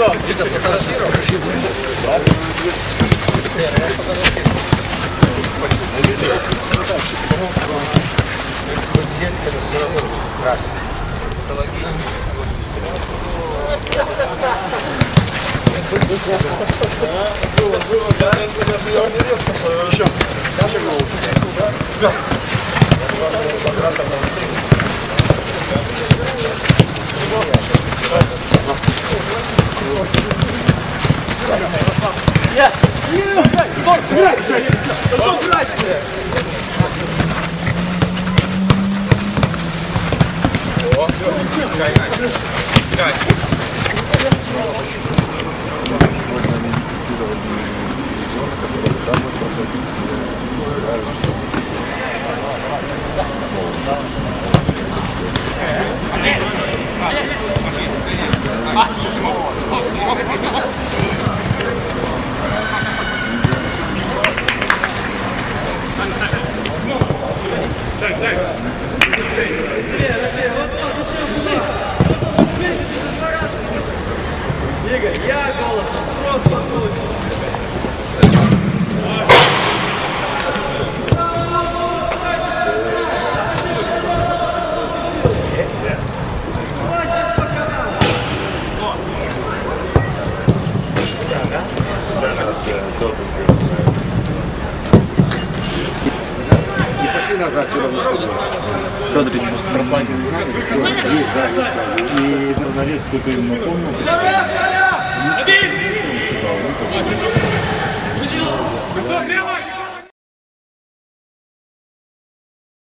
сюда. Где-то сфотографировал. Зеркало все равно страшно. Это логично. Было, было, да, даже я не резко. Чем? Чем его? Да. Yeah. Fuck, tonight. Let's go tonight. Guys, guys. Игорь, я голос, просто получил. Добрый день. назад сюда выступил. Федорович, Прохладин, знаете? Есть, да. И Барнарец, сколько ему напомнил.